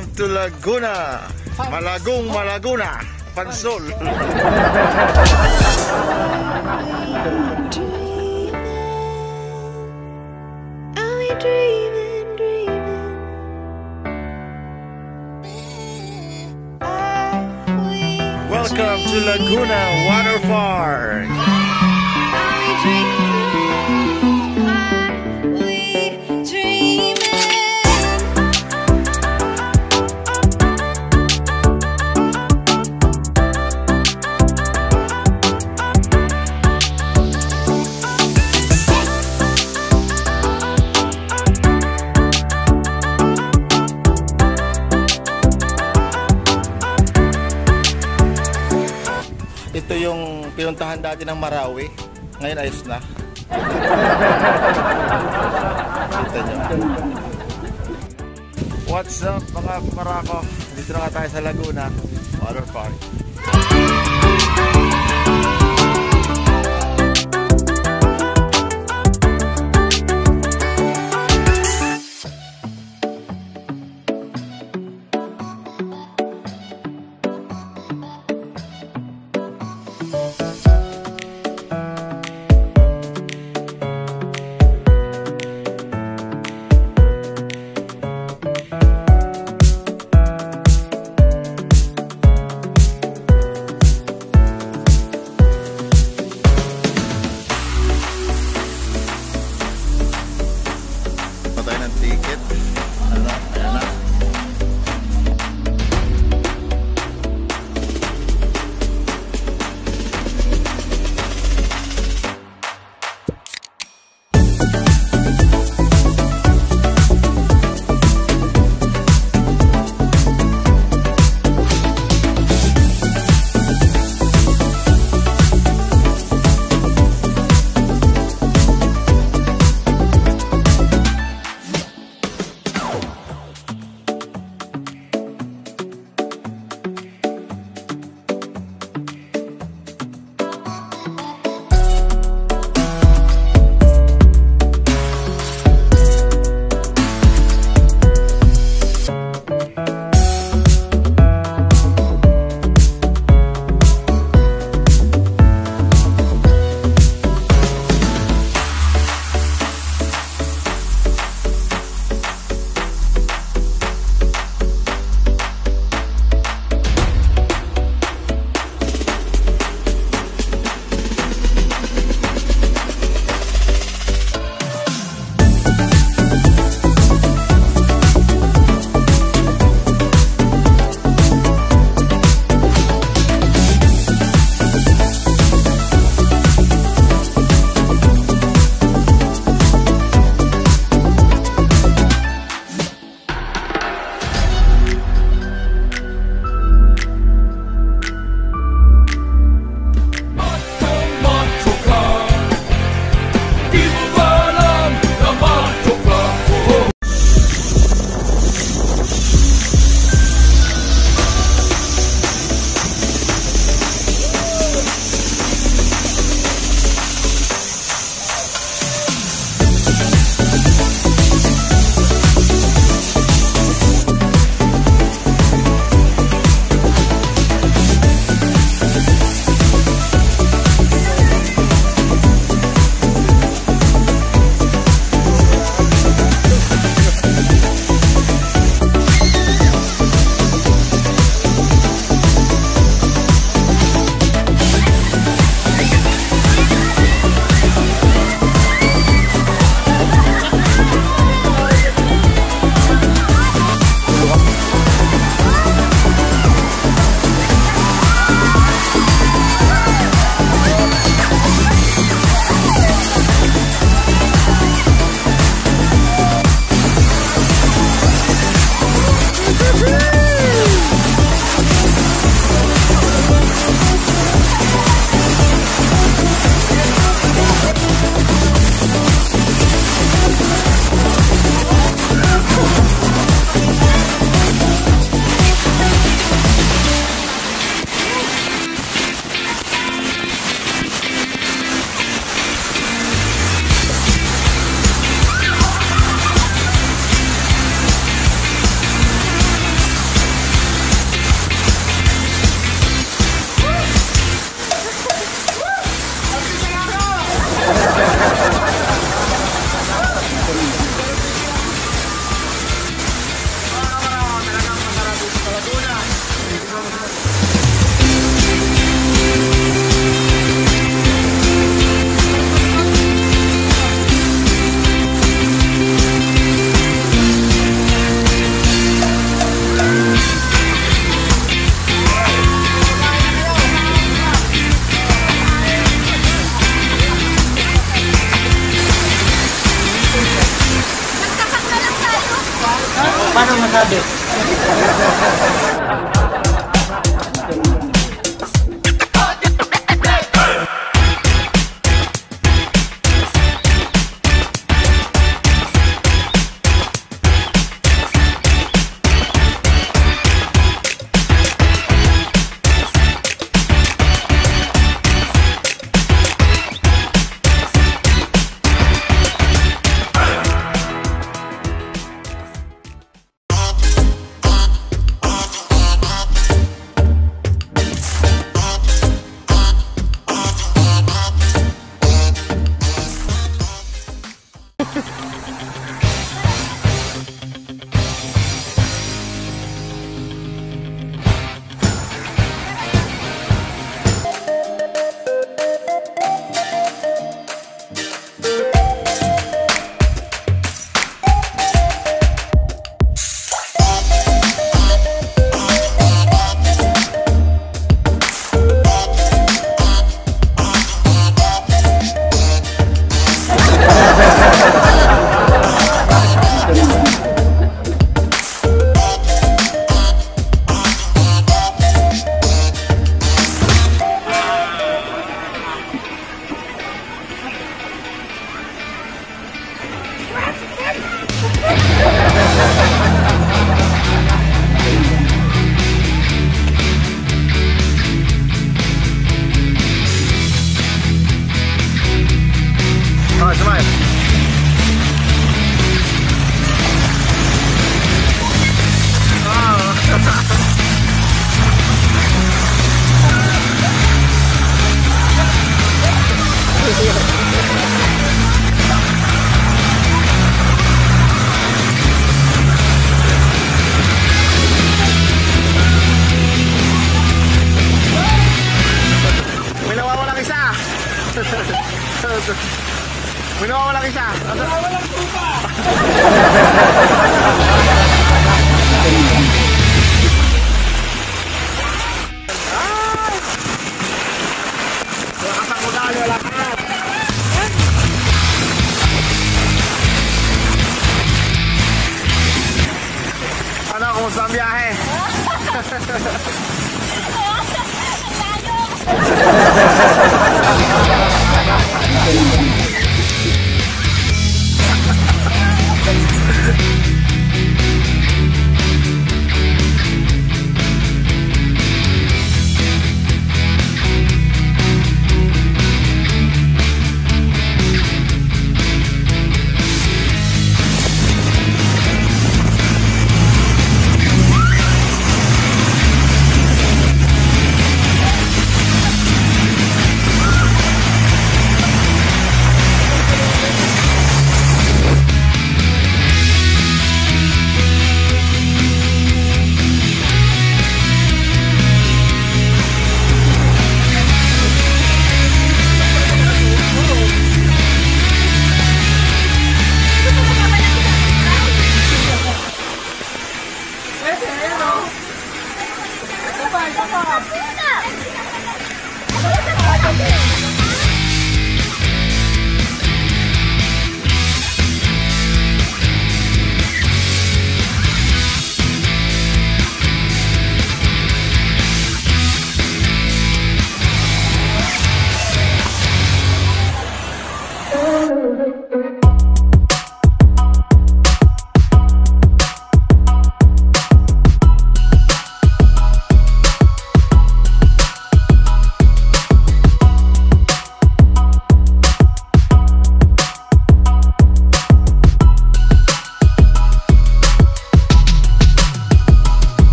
Welcome to Laguna. Malagong Malaguna. Pansol. Welcome to Laguna Water Park. Ito yung pinuntahan dati ng Marawi. Ngayon ayos na. Kita nyo. What's up mga kumarako? Dito na nga tayo sa Laguna Water Park.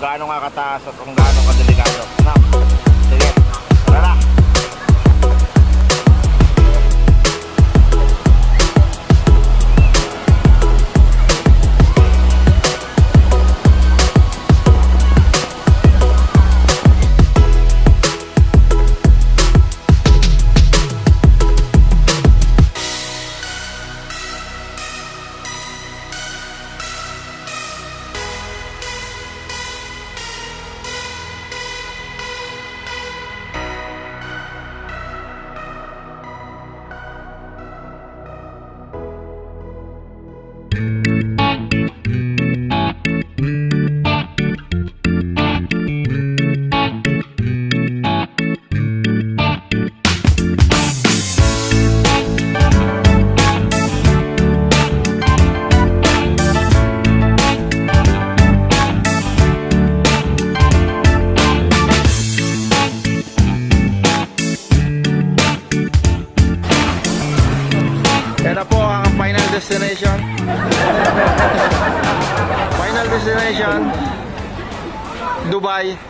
kung gaano nga at kung gaano kadelikado. Na, destination. final destination, Dubai.